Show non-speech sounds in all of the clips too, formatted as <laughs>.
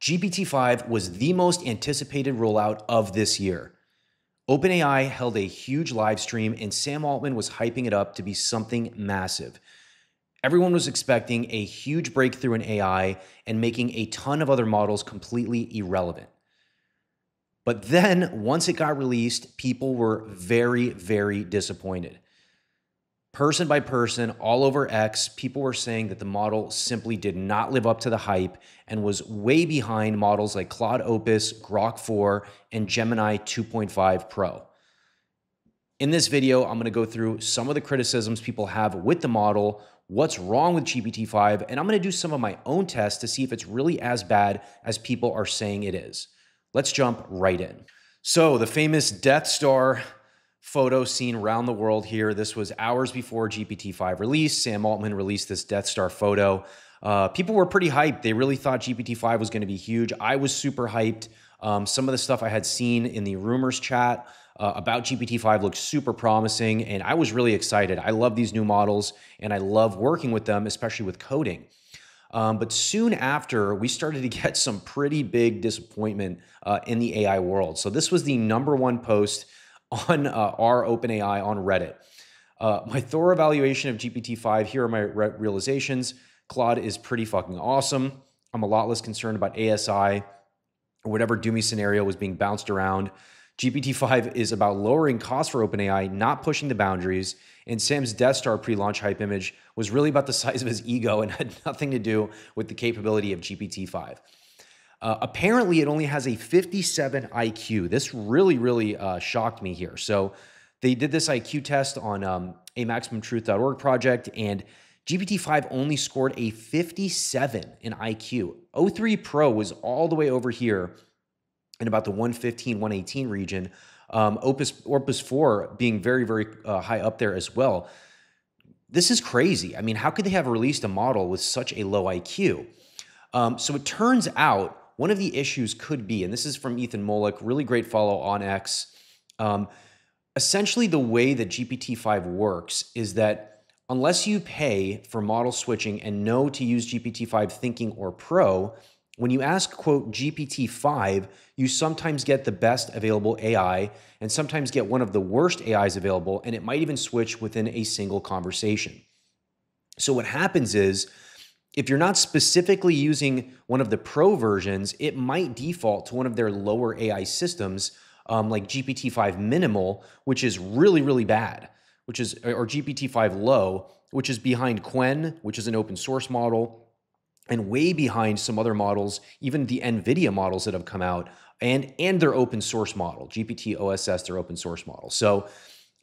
GPT-5 was the most anticipated rollout of this year. OpenAI held a huge live stream and Sam Altman was hyping it up to be something massive. Everyone was expecting a huge breakthrough in AI and making a ton of other models completely irrelevant. But then, once it got released, people were very, very disappointed. Person by person, all over X, people were saying that the model simply did not live up to the hype and was way behind models like Claude Opus, Grok 4, and Gemini 2.5 Pro. In this video, I'm going to go through some of the criticisms people have with the model, what's wrong with GPT-5, and I'm going to do some of my own tests to see if it's really as bad as people are saying it is. Let's jump right in. So, the famous Death Star photo seen around the world here. This was hours before GPT-5 release. Sam Altman released this Death Star photo. Uh, people were pretty hyped. They really thought GPT-5 was going to be huge. I was super hyped. Um, some of the stuff I had seen in the rumors chat uh, about GPT-5 looked super promising, and I was really excited. I love these new models, and I love working with them, especially with coding. Um, but soon after, we started to <laughs> get some pretty big disappointment uh, in the AI world. So this was the number one post on uh, r/OpenAI on Reddit. Uh, my thorough evaluation of GPT-5, here are my re realizations. Claude is pretty fucking awesome. I'm a lot less concerned about ASI or whatever doomy scenario was being bounced around. GPT-5 is about lowering costs for OpenAI, not pushing the boundaries. And Sam's Death Star pre-launch hype image was really about the size of his ego and had <laughs> nothing to do with the capability of GPT-5. Uh, apparently, it only has a 57 IQ. This really, really uh, shocked me here. So they did this IQ test on um, a MaximumTruth.org project, and GPT-5 only scored a 57 in IQ. O3 Pro was all the way over here in about the 115, 118 region. Um, Opus, Opus 4 being very, very uh, high up there as well. This is crazy. I mean, how could they have released a model with such a low IQ? Um, so it turns out one of the issues could be, and this is from Ethan Mollick, really great follow on X. Um, essentially, the way that GPT-5 works is that unless you pay for model switching and know to use GPT-5 Thinking or Pro, when you ask, quote, GPT-5, you sometimes get the best available AI and sometimes get one of the worst AIs available, and it might even switch within a single conversation. So what happens is if you're not specifically using one of the pro versions, it might default to one of their lower AI systems, um, like GPT-5 Minimal, which is really, really bad, which is, or GPT-5 Low, which is behind Qwen, which is an open source model, and way behind some other models, even the NVIDIA models that have come out, and, and their open source model, GPT OSS, their open source model. So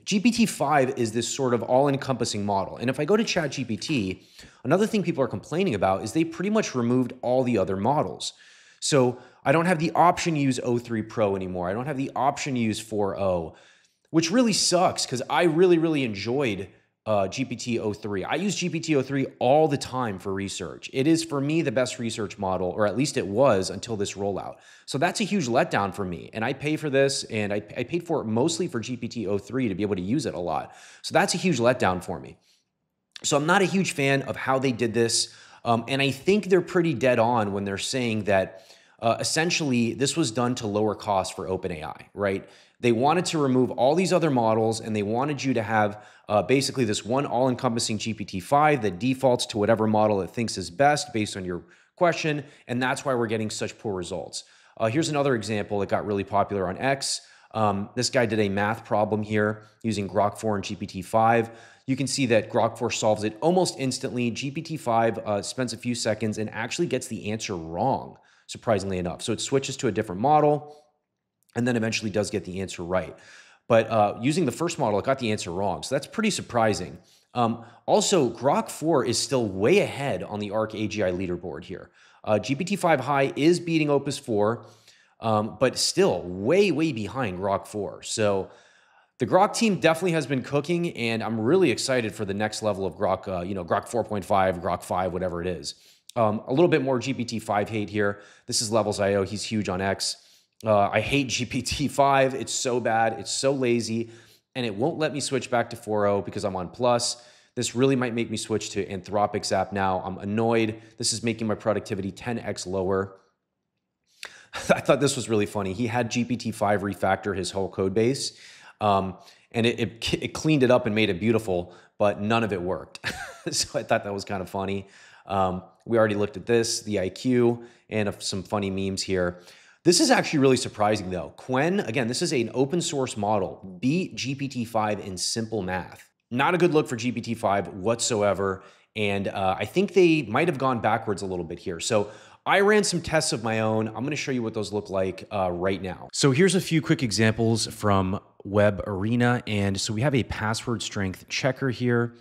GPT-5 is this sort of all-encompassing model. And if I go to ChatGPT, another thing people are complaining about is they pretty much removed all the other models. So I don't have the option to use O3 Pro anymore. I don't have the option to use 4o, which really sucks because I really, really enjoyed uh, GPT-03. I use GPT-03 all the time for research. It is, for me, the best research model, or at least it was until this rollout. So that's a huge letdown for me. And I pay for this, and I, I paid for it mostly for GPT-03 to be able to use it a lot. So that's a huge letdown for me. So I'm not a huge fan of how they did this. Um, and I think they're pretty dead on when they're saying that uh, essentially this was done to lower costs for OpenAI, right? They wanted to remove all these other models and they wanted you to have uh, basically this one all encompassing GPT-5 that defaults to whatever model it thinks is best based on your question. And that's why we're getting such poor results. Uh, here's another example that got really popular on X. Um, this guy did a math problem here using Grok 4 and GPT-5. You can see that Grok 4 solves it almost instantly. GPT-5 uh, spends a few seconds and actually gets the answer wrong, surprisingly enough. So it switches to a different model and then eventually does get the answer right. But uh, using the first model, it got the answer wrong. So that's pretty surprising. Um, also, Grok 4 is still way ahead on the ARC AGI leaderboard here. Uh, GPT-5 High is beating Opus 4, um, but still way, way behind Grok 4. So the Grok team definitely has been cooking, and I'm really excited for the next level of Grok, uh, you know, Grok 4.5, Grok 5, whatever it is. Um, a little bit more GPT-5 hate here. This is Levels.io. He's huge on X. Uh, I hate GPT-5. It's so bad. It's so lazy. And it won't let me switch back to 4.0 because I'm on Plus. This really might make me switch to Anthropic's app now. I'm annoyed. This is making my productivity 10x lower. <laughs> I thought this was really funny. He had GPT-5 refactor his whole code base, um, and it, it, it, cleaned it up and made it beautiful, but none of it worked. <laughs> so I thought that was kind of funny. Um, we already looked at this, the IQ, and some funny memes here. This is actually really surprising though. Qwen, again, this is an open source model, beat GPT-5 in simple math. Not a good look for GPT-5 whatsoever. And uh, I think they might have gone backwards a little bit here. So I ran some tests of my own. I'm going to show you what those look like uh, right now. So here's a few quick examples from Web Arena. And so we have a password strength checker here.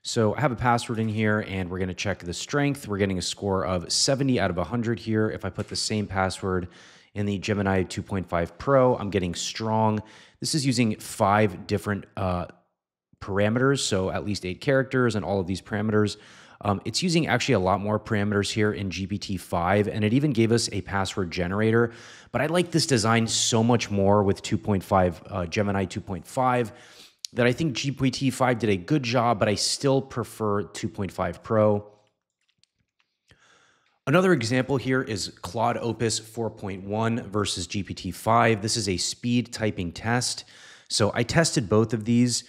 So I have a password in here and we're going to check the strength. We're getting a score of 70 out of 100 here. If I put the same password in the Gemini 2.5 Pro, I'm getting strong. This is using five different uh, parameters, so at least eight characters and all of these parameters. Um, it's using actually a lot more parameters here in GPT-5, and it even gave us a password generator. But I like this design so much more with 2.5, uh, Gemini 2.5 that I think GPT-5 did a good job, but I still prefer 2.5 Pro. Another example here is Claude Opus 4.1 versus GPT-5. This is a speed typing test. So I tested both of these.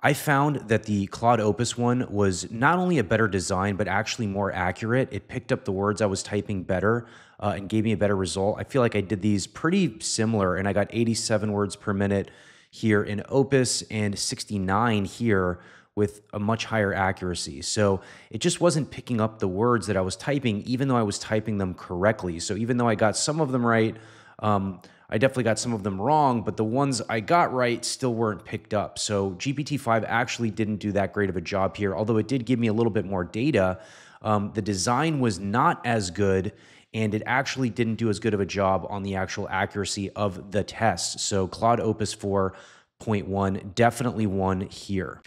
I found that the Claude Opus one was not only a better design, but actually more accurate. It picked up the words I was typing better uh, and gave me a better result. I feel like I did these pretty similar, and I got 87 words per minute here in Opus and 69 here with a much higher accuracy. So it just wasn't picking up the words that I was typing, even though I was typing them correctly. So even though I got some of them right, um, I definitely got some of them wrong, but the ones I got right still weren't picked up. So GPT-5 actually didn't do that great of a job here, although it did give me a little bit more data. Um, the design was not as good and it actually didn't do as good of a job on the actual accuracy of the test. So Claude Opus 4.1 definitely won here.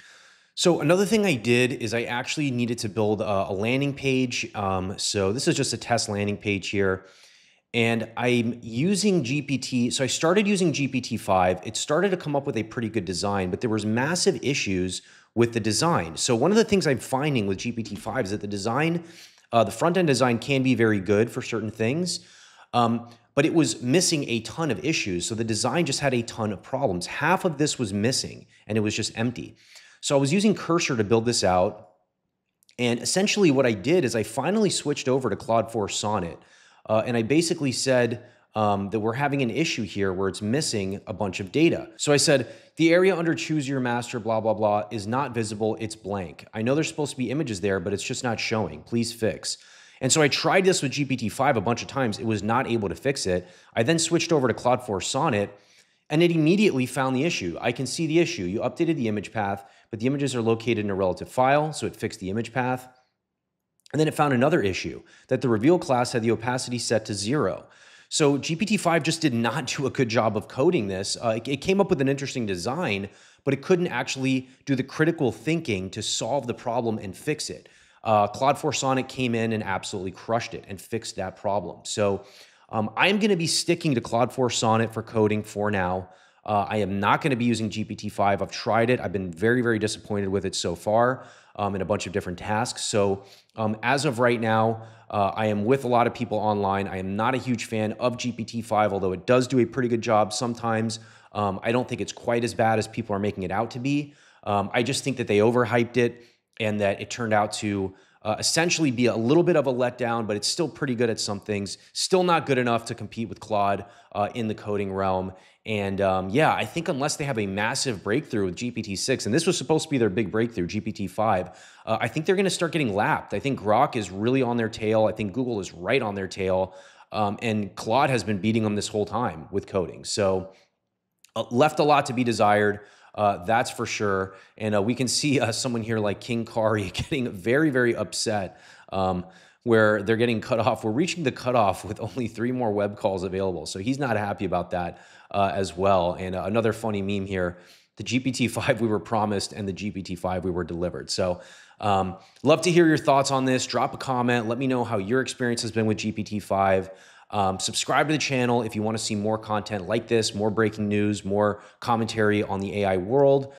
So another thing I did is I actually needed to build a, a landing page. Um, so this is just a test landing page here. And I'm using GPT. So I started using GPT-5. It started to come up with a pretty good design, but there was massive issues with the design. So one of the things I'm finding with GPT-5 is that the design uh, the front end design can be very good for certain things, um, but it was missing a ton of issues. So the design just had a ton of problems. Half of this was missing and it was just empty. So I was using Cursor to build this out. And essentially, what I did is I finally switched over to Claude 4 Sonnet. Uh, and I basically said, um, that we're having an issue here where it's missing a bunch of data. So I said, the area under choose your master, blah, blah, blah, is not visible, it's blank. I know there's supposed to be images there, but it's just not showing. Please fix. And so I tried this with GPT-5 a bunch of times. It was not able to fix it. I then switched over to Claude 4 Sonnet, and it immediately found the issue. I can see the issue. You updated the image path, but the images are located in a relative file, so it fixed the image path. And then it found another issue, that the reveal class had the opacity set to zero. So GPT-5 just did not do a good job of coding this. Uh, it, it came up with an interesting design, but it couldn't actually do the critical thinking to solve the problem and fix it. Uh, Claude 4 Sonnet came in and absolutely crushed it and fixed that problem. So um, I'm going to be sticking to Claude 4 Sonnet for coding for now. Uh, I am not going to be using GPT-5. I've tried it. I've been very, very disappointed with it so far um, in a bunch of different tasks. So um, as of right now, uh, I am with a lot of people online. I am not a huge fan of GPT-5, although it does do a pretty good job sometimes. Um, I don't think it's quite as bad as people are making it out to be. Um, I just think that they overhyped it and that it turned out to uh, essentially be a little bit of a letdown, but it's still pretty good at some things. Still not good enough to compete with Claude uh, in the coding realm. And um, yeah, I think unless they have a massive breakthrough with GPT-6, and this was supposed to be their big breakthrough, GPT-5, uh, I think they're going to start getting lapped. I think Grok is really on their tail. I think Google is right on their tail. Um, and Claude has been beating them this whole time with coding. So uh, left a lot to be desired. Uh, that's for sure. And uh, we can see uh, someone here like King Kari <laughs> getting very, very upset um, where they're getting cut off. We're reaching the cutoff with only three more web calls available. So he's not happy about that uh, as well. And uh, another funny meme here the GPT-5 we were promised and the GPT-5 we were delivered. So um, love to hear your thoughts on this. Drop a comment. Let me know how your experience has been with GPT-5. Um, subscribe to the channel if you want to see more content like this, more breaking news, more commentary on the AI world.